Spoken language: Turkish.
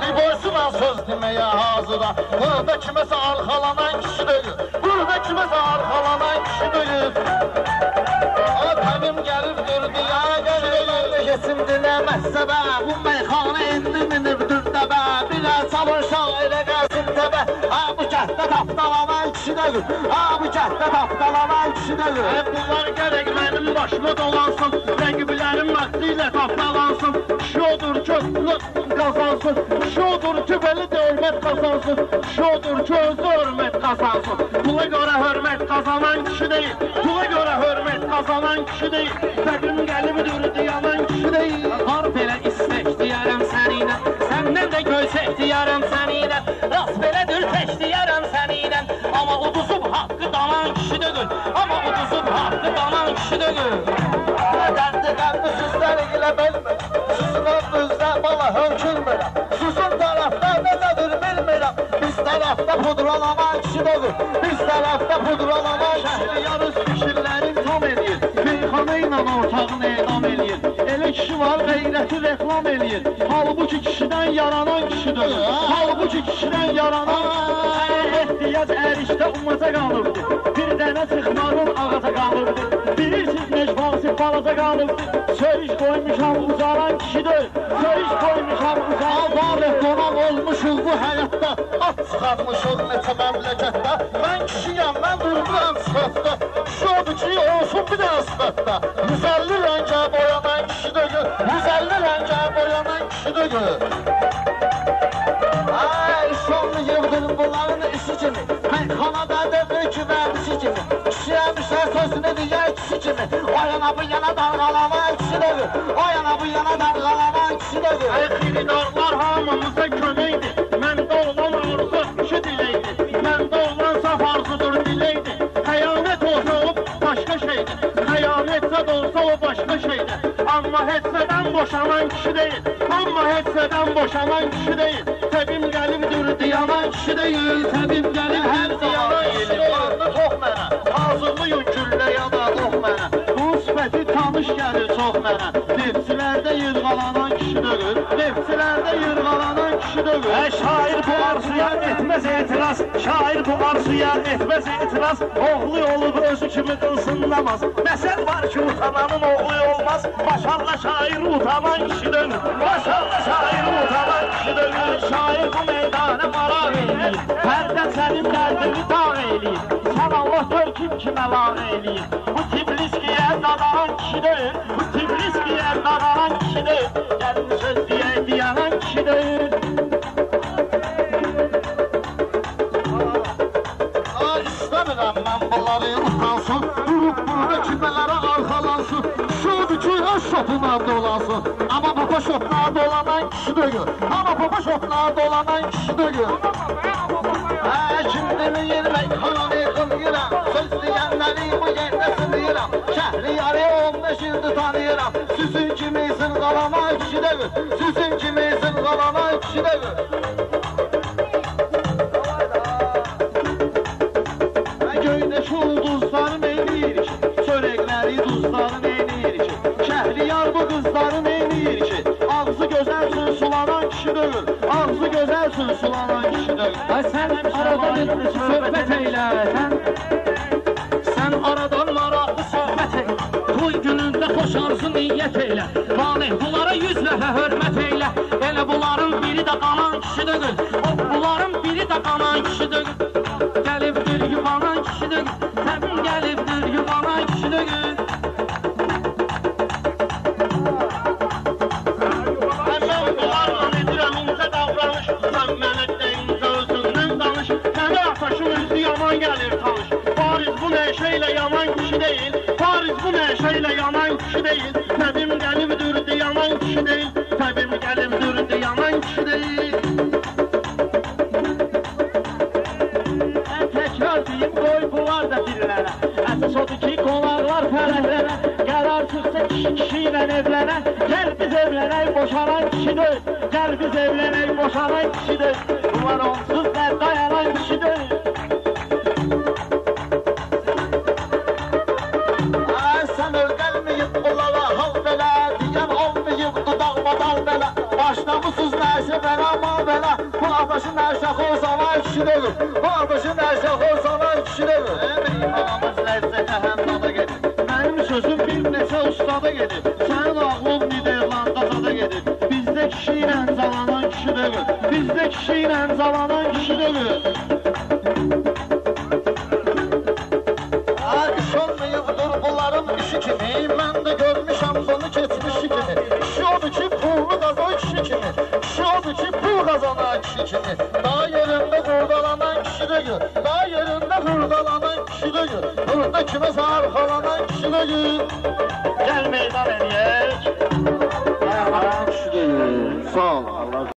Liboysuna söz demeye hazıra. Burada kiməsə arxalanan kişidir. Burada kiməsə kişidir. Ha bu kəhtdə tapdalanan kişidir. Bunlar gerek benim başıma dolansın. Rəqiblərim vaxtı ilə tapdalansın Kişi odur ki özünü qazansın Kişi odur ki belə də hörmət qazansın Kişi odur ki özü hörmət qazansın Pula görə hörmət qazanan kişi deyil Pula görə hörmət qazanan kişi deyil Səbim gəlib dürüdü yanan kişi deyil Var belə istek diyarım səninlə Səndən də göysək diyarım səninlə Rast belə dürtək diyarım səninlə Amma uduzub haqqı danan kişi dögül Amma uduzub haqqı danan kişi dögül Dəndi qəmli sizləri ilə bilmir. Susunan düzdə bala hönkürmürəm. Susun tərəfdə nədir bilmirəm. Biz tərəfdə pudralanan kişidir. Biz tərəfdə pudralanan kişidir. Yarız fikirlərim tam Meyxana ilə ortağını edam eləyir Elə kişi var qeyrəti reklam eləyir. Halbuki kişidən yaranan kişidir Halbuki kişidən yaranan Ehtiyac ərişdə umaca qalıbdı Bir dənə çıxmağın ağaca qalıbdı Bilirsiniz necbası balaca qalıbdı Söyüş qoymuşam uzaran kişidir. Söyüş qoymuşam uzaran Avarıq qonaq olmuşuq bu həyatda. At çıxarmışıq neçə məmləkətdə. Mən kişiyəm, mən vurduram sıfatda Kişi odur ki, olsun bir də sıfatda 150 rəngə Ay, şonlu yığdırım bunların işi kimi? Meyxanada devri kimi? Əmisi kimi Kişiyəmişə sözünü deyər kişi kimi? O yana bu yana dalğalanan kişidir O yana bu yana dalğalanan kişidir Ay xiridarlar hamımıza köməkdir Məndə olan arzu kişi diləkdir Məndə olan saf arzudur diləkdir Xəyanət olsa o başqa şeydir Xəyanətsə də olsa o başqa şeydir Amma hetsədən boşanan kişi deyil Amma hetsədən boşanan kişi deyil Təbim gəlibdir diyanan kişi deyil Təbim gəlib hər diyanan kişi deyil Çox mənə, hazırlayın güllə ya da ox mənə Bu sifəti tanış gəlir çox mənə Nefsilərdə deyil Nefsilərdə yırğalanan kişi deyil Ə, şair bu arzuya etməz etiraz Şair bu arzuya etməz etiraz Oğlu olub özü kimi qılsın namaz Məsəl var ki utananın oğlu olmaz. Başarla şair utanan kişi dönür. Başarla şair utanan kişi dönür. Şair bu meydana maraq eləyir Hərdən sənin dərdini dağ eləyir Sən Allah gör kim kimə lağ eləyir Bu Tibliskiyə dadanan kişi Bu Tibliskiyə dadanan kişi deyil Gəlin söz deyə deyanan kişi deyil Ay, istəmirəm mən bunları utansın Durub burada kimələrə arxalansın Şudur ki, öz şopuna dolansın. Amma papa şopuna dolanan kişi Amma papa şopuna dolanan kişi deyil Hə, kim demir meyxanı qılıyıram Söz deyənləri bu yerdə sınıyıram Şəhriyarı 15 ildir tanıyıram Sizin zırqalanan kişi deyil Sizin kimi zırqalanan kişi deyil Göydəki ulduzların eyniyir ki Çörəkləri duzların eyniyir ki Şəhriyar bu qızların eyniyir ki Ağzı gözəlsin sulanan kişi deyil Ağzı gözəlsin sulanan kişi Ay sən arada bir söhbət eylə Sən Sən aradan xoş arzu niyyət eylə Valih bunlara yüz dəfə hörmət eylə Elə bunların biri də qalan kişidir O bunların biri də qalan kişidir Gəlibdir yuvanan kişidir Təbim gəlibdir yuvanan kişidir yaman gəlir nəşəylə yaman kişi deyil Fariz bu nəşəylə yaman kişi deyil Təbim gəlib dürdü yaman kişi deyil Təbim gəlib dürdü yaman kişi deyil Mən təkrar deyim qoy bunlar da dillərə Əsas odur ki qonaqlar fərəhlənə Qərar çıxsa kişi kişi ilə evlənə Gəl biz evlənək boşanan kişidir Gəl biz evlənək boşanan kişidir Bunlar onsuz nə dayanan Ay, Bu adaşın əşəxi o zaman kişidir Bu adaşın əşəxi o zaman kişidir Meyhanamız ləzzətə həm dada gedir Mənim sözüm bir neçə ustada gedir. Sənin ağlın Niderlanda zada gedir. Bizdə kişi ilə zalanan kişi deyil. Bizdə kişi ilə zalanan kişi deyil. Ay iş olmayıbdır bunların işi kimi də Daha yerində qurdalanan kişi deyil Burada kimə sarxalanan kişi deyil Gel meydan eləyək. Zalanan kişi deyil. Sağ ol. Allah